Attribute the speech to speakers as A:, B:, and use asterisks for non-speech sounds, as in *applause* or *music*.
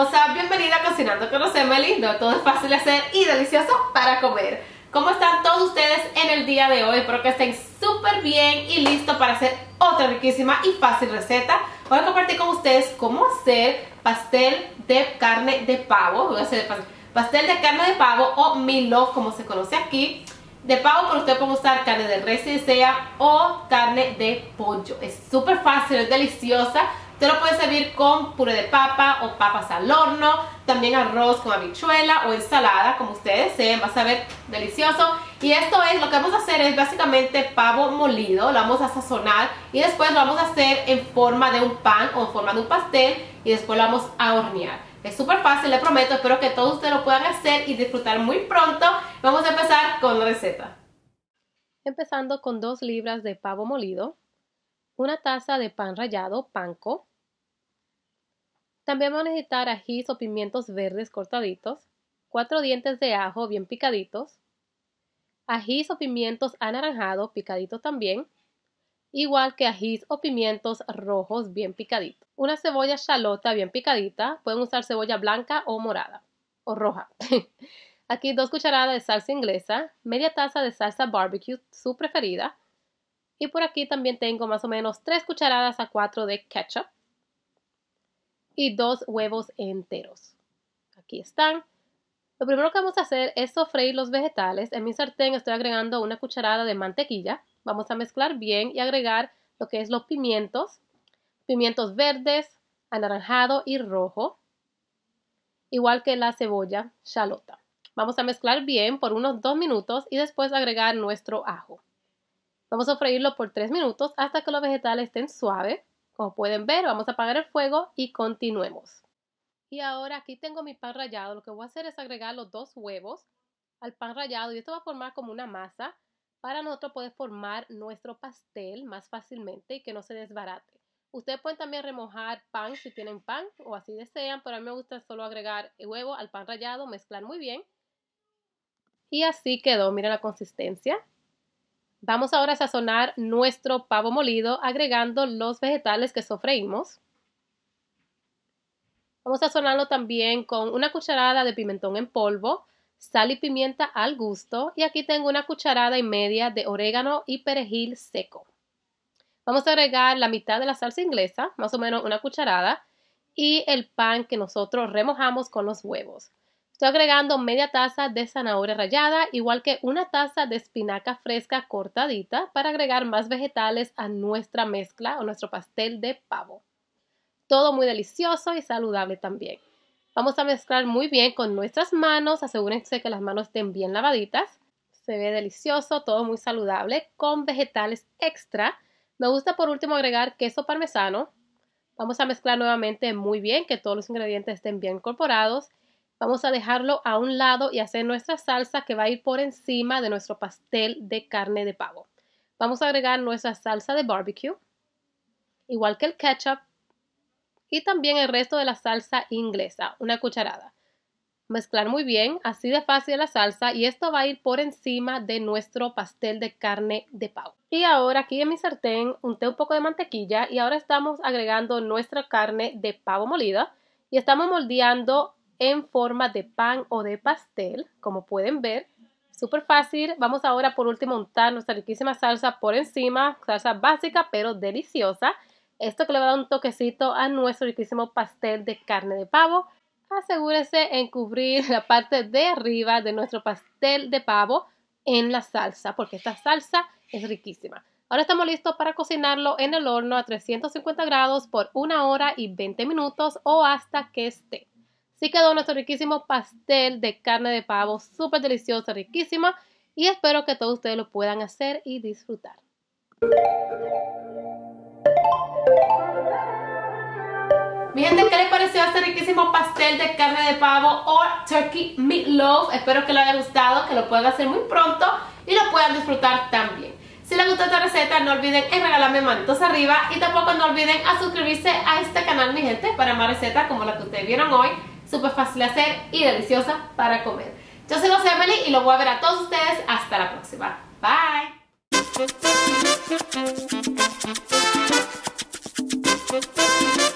A: hermosa, bienvenida a Cocinando con Rosemary, donde todo es fácil de hacer y delicioso para comer. ¿Cómo están todos ustedes en el día de hoy? Espero que estén súper bien y listos para hacer otra riquísima y fácil receta. Voy a compartir con ustedes cómo hacer pastel de carne de pavo. Voy a hacer pastel de carne de pavo o meatloaf como se conoce aquí. De pavo, pero usted puede usar carne de res si desea o carne de pollo. Es súper fácil, es deliciosa. Usted lo puede servir con puré de papa o papas al horno, también arroz con habichuela o ensalada, como ustedes deseen, va a saber delicioso. Y esto es, lo que vamos a hacer es básicamente pavo molido, lo vamos a sazonar y después lo vamos a hacer en forma de un pan o en forma de un pastel y después lo vamos a hornear. Es súper fácil, le prometo, espero que todos ustedes lo puedan hacer y disfrutar muy pronto. Vamos a empezar con la receta.
B: Empezando con dos libras de pavo molido, una taza de pan rallado, panko. También vamos a necesitar ajís o pimientos verdes cortaditos, cuatro dientes de ajo bien picaditos, ajís o pimientos anaranjados picaditos también, igual que ajís o pimientos rojos bien picaditos. Una cebolla chalota bien picadita, pueden usar cebolla blanca o morada o roja. *laughs* Aquí dos cucharadas de salsa inglesa, media taza de salsa barbecue, su preferida, y por aquí también tengo más o menos 3 cucharadas a 4 de ketchup. Y dos huevos enteros. Aquí están. Lo primero que vamos a hacer es sofreír los vegetales. En mi sartén estoy agregando una cucharada de mantequilla. Vamos a mezclar bien y agregar lo que es los pimientos. Pimientos verdes, anaranjado y rojo. Igual que la cebolla chalota. Vamos a mezclar bien por unos 2 minutos y después agregar nuestro ajo. Vamos a freírlo por 3 minutos hasta que los vegetales estén suaves. Como pueden ver, vamos a apagar el fuego y continuemos. Y ahora aquí tengo mi pan rallado. Lo que voy a hacer es agregar los dos huevos al pan rallado y esto va a formar como una masa para nosotros poder formar nuestro pastel más fácilmente y que no se desbarate. Ustedes pueden también remojar pan si tienen pan o así desean, pero a mí me gusta solo agregar huevo al pan rallado, mezclar muy bien. Y así quedó, mira la consistencia. Vamos ahora a sazonar nuestro pavo molido agregando los vegetales que sofreímos. Vamos a sazonarlo también con una cucharada de pimentón en polvo, sal y pimienta al gusto y aquí tengo una cucharada y media de orégano y perejil seco. Vamos a agregar la mitad de la salsa inglesa, más o menos una cucharada, y el pan que nosotros remojamos con los huevos. Estoy agregando media taza de zanahoria rallada, igual que una taza de espinaca fresca cortadita para agregar más vegetales a nuestra mezcla o nuestro pastel de pavo. Todo muy delicioso y saludable también. Vamos a mezclar muy bien con nuestras manos, asegúrense que las manos estén bien lavaditas. Se ve delicioso, todo muy saludable, con vegetales extra. Me gusta por último agregar queso parmesano. Vamos a mezclar nuevamente muy bien, que todos los ingredientes estén bien incorporados Vamos a dejarlo a un lado y hacer nuestra salsa que va a ir por encima de nuestro pastel de carne de pavo. Vamos a agregar nuestra salsa de barbecue, igual que el ketchup, y también el resto de la salsa inglesa, una cucharada. Mezclar muy bien, así de fácil la salsa y esto va a ir por encima de nuestro pastel de carne de pavo. Y ahora aquí en mi sartén unté un poco de mantequilla y ahora estamos agregando nuestra carne de pavo molida y estamos moldeando en forma de pan o de pastel, como pueden ver. Súper fácil. Vamos ahora por último a untar nuestra riquísima salsa por encima, salsa básica pero deliciosa. Esto que le va a dar un toquecito a nuestro riquísimo pastel de carne de pavo. Asegúrese en cubrir la parte de arriba de nuestro pastel de pavo en la salsa, porque esta salsa es riquísima. Ahora estamos listos para cocinarlo en el horno a 350 grados por una hora y 20 minutos o hasta que esté. Sí quedó nuestro riquísimo pastel de carne de pavo, súper delicioso, riquísimo. Y espero que todos ustedes lo puedan hacer y disfrutar.
A: Mi gente, ¿qué les pareció este riquísimo pastel de carne de pavo o turkey meatloaf? Espero que les haya gustado, que lo puedan hacer muy pronto y lo puedan disfrutar también. Si les gustó esta receta, no olviden en regalarme manitos arriba y tampoco no olviden a suscribirse a este canal, mi gente, para más recetas como la que ustedes vieron hoy súper fácil de hacer y deliciosa para comer. Yo soy José Emily y lo voy a ver a todos ustedes hasta la próxima. Bye.